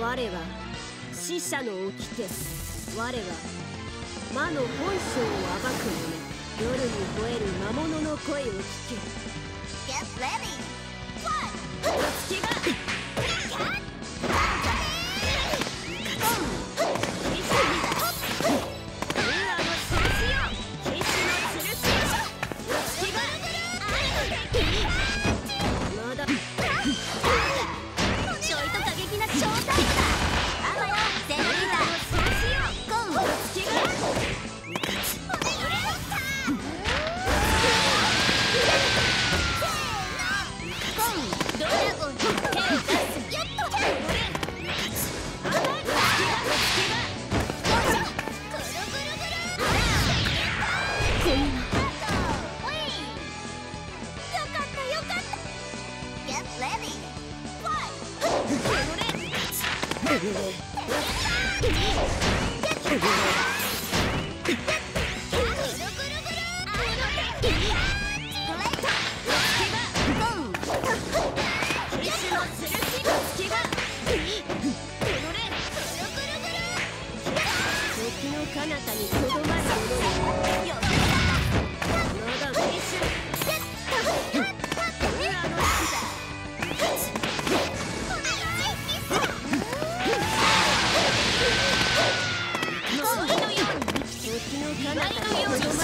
我は死者の掟。我は魔の本性を暴く者。夜に吠える魔物の声を聞け。Get ready! がこんよかったよかった Get ready! Fly! 時の彼方にとどまる者によの行事を